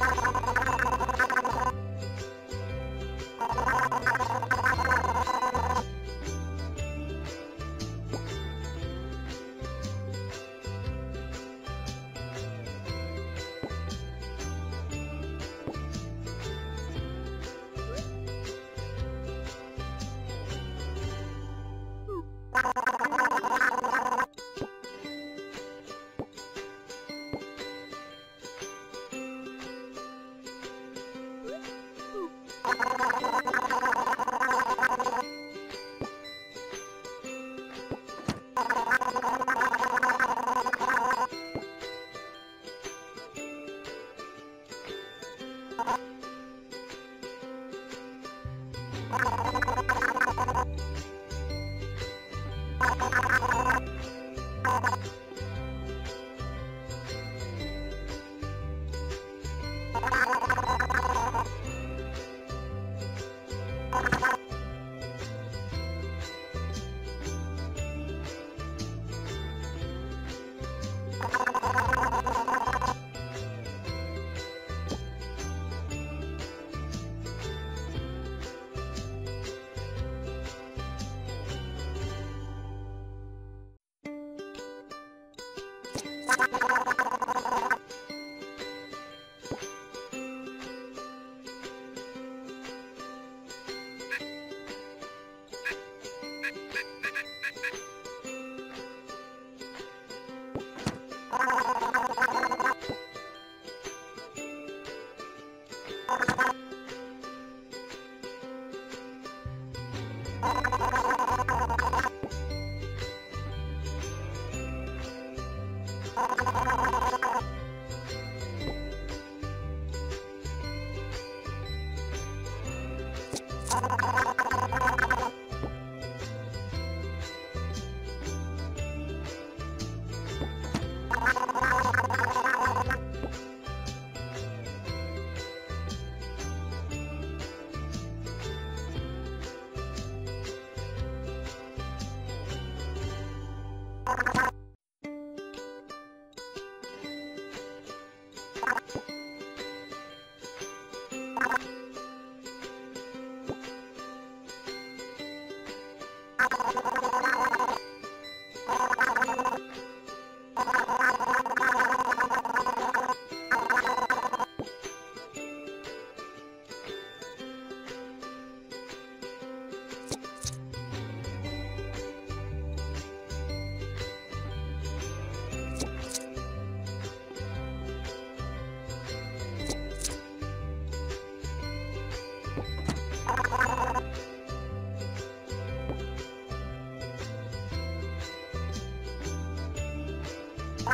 何?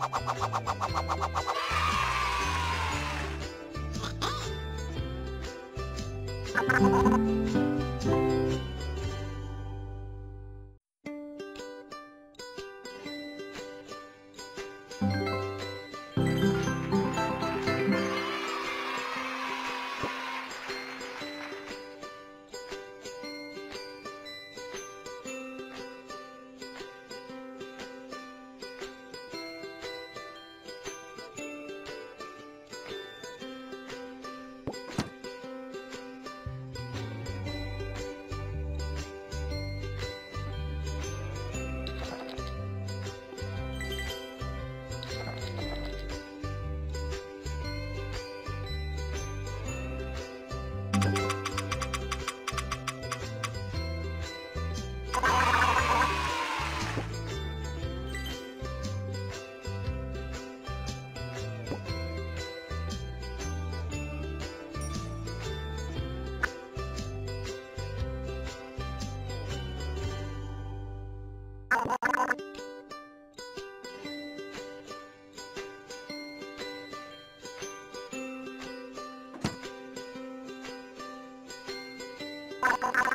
Thank you. 僕。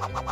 Ah!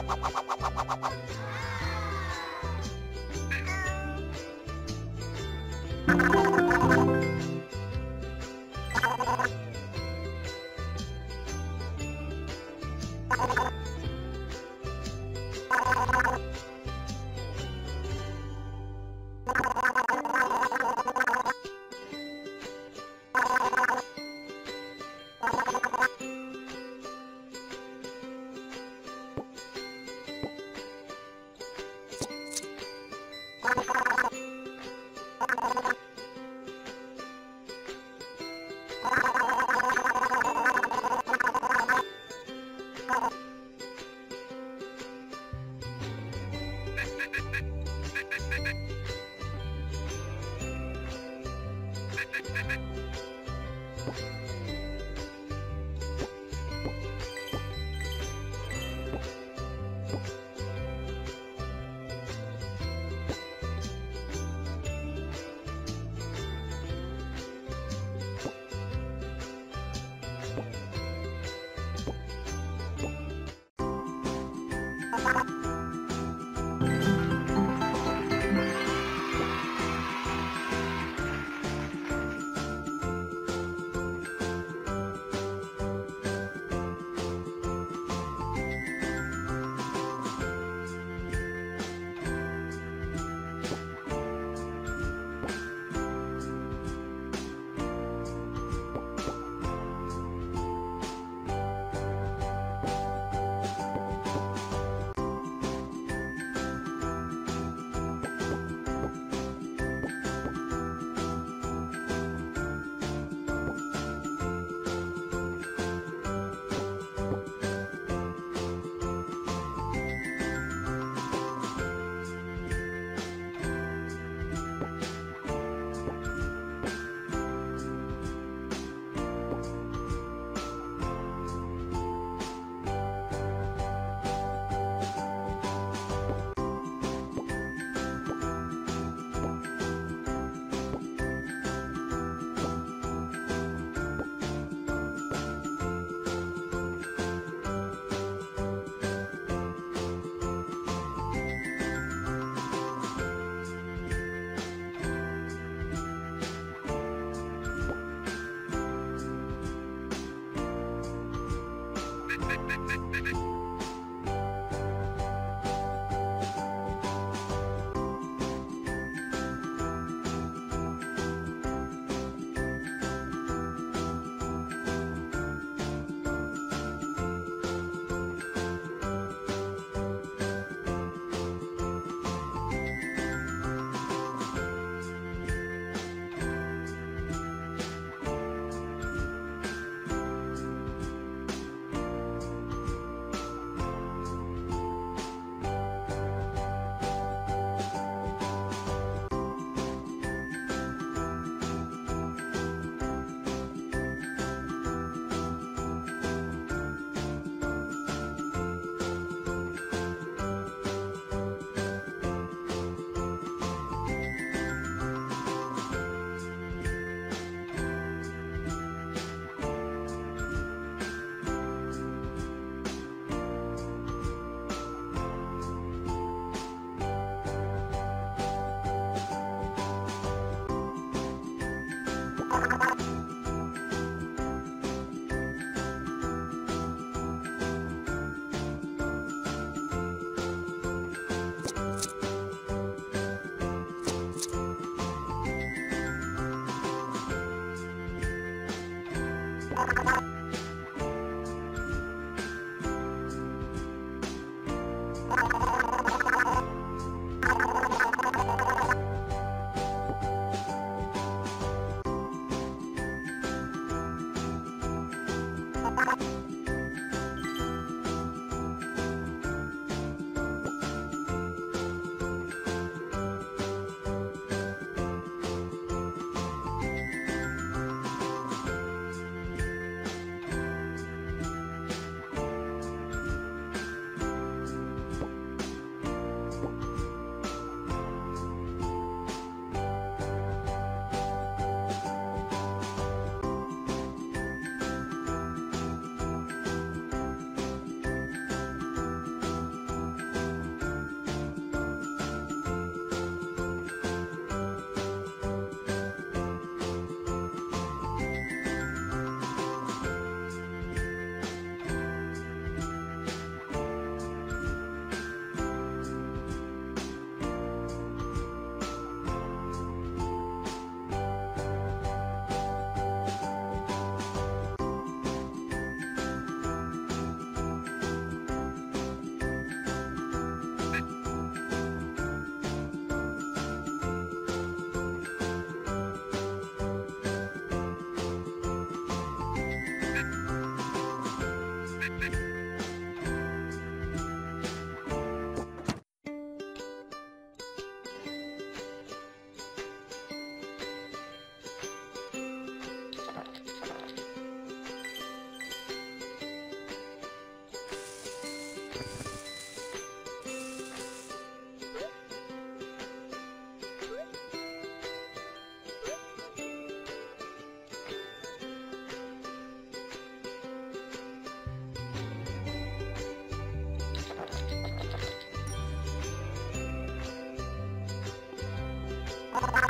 Bye.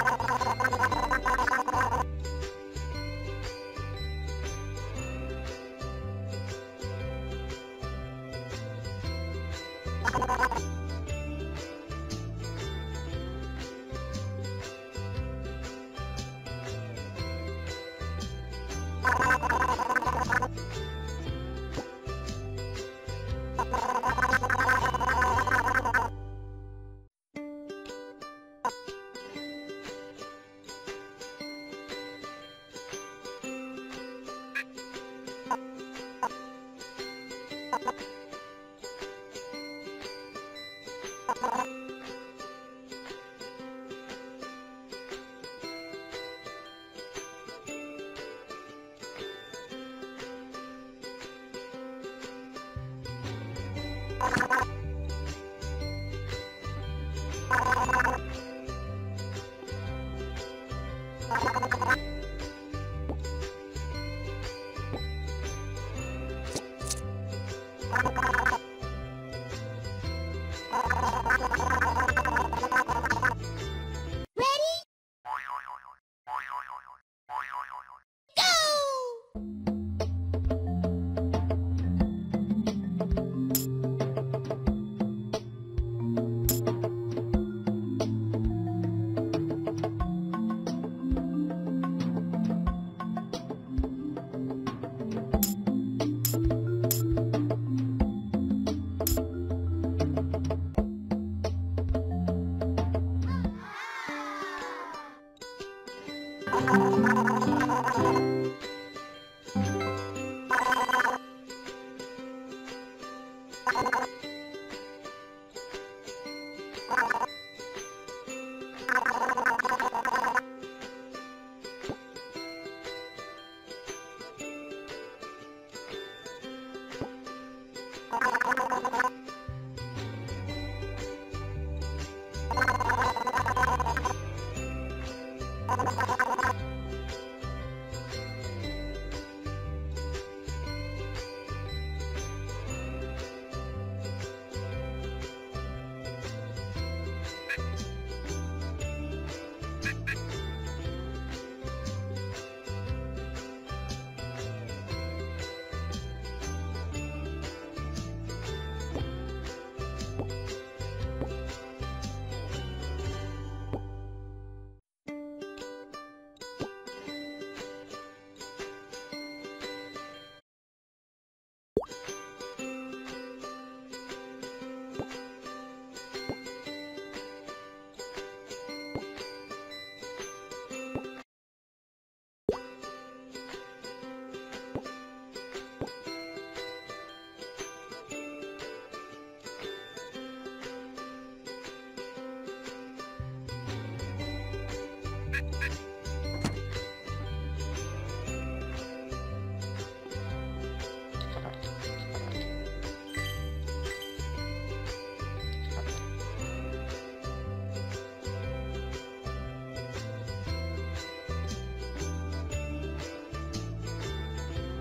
Go!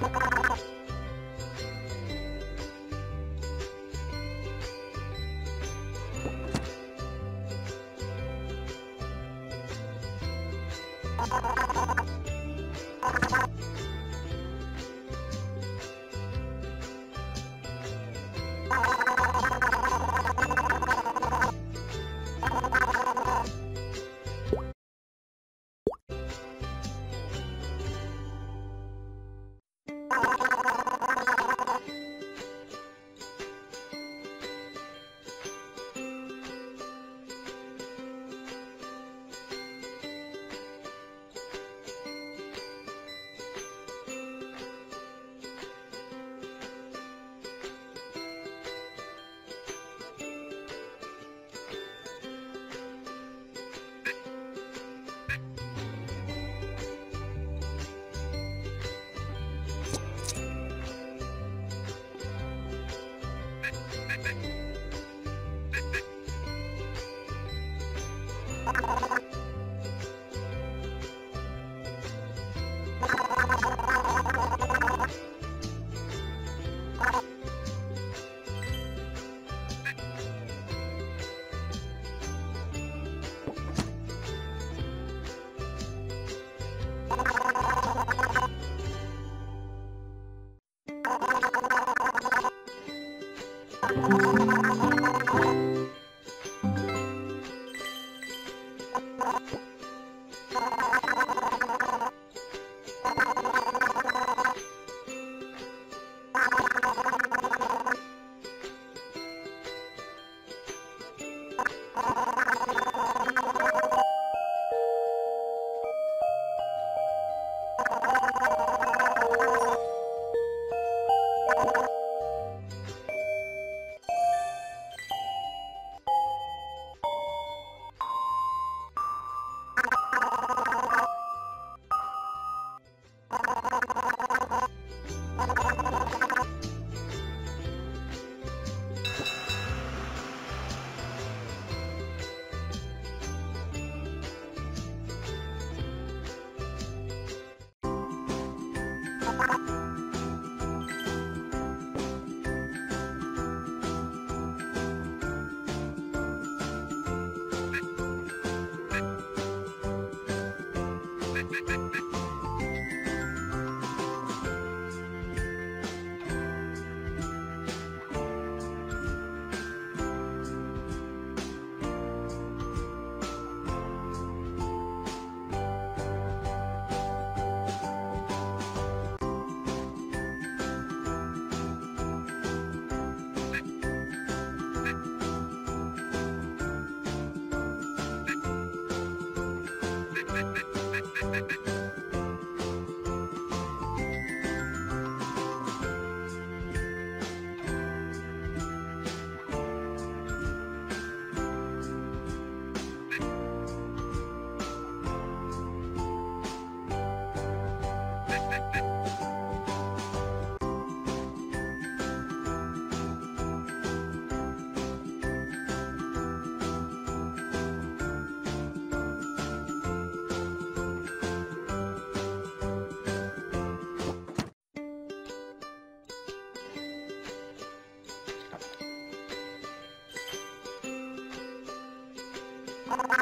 バカ。Bye.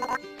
あ!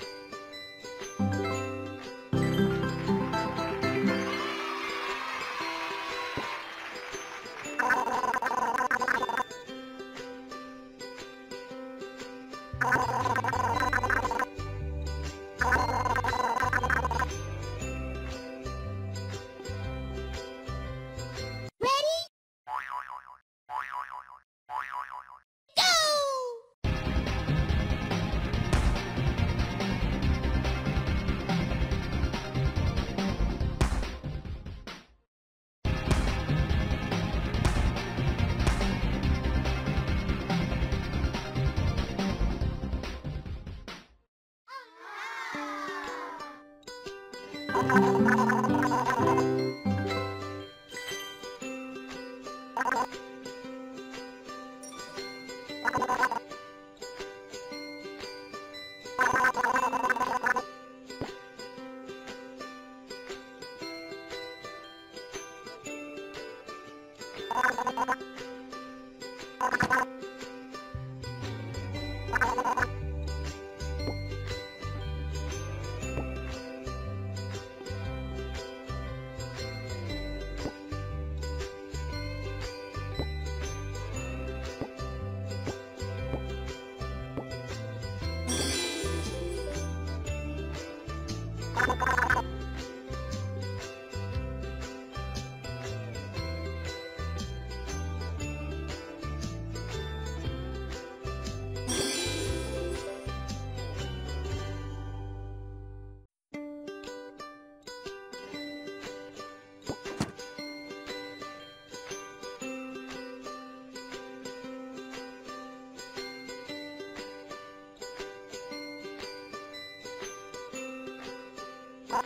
Huh?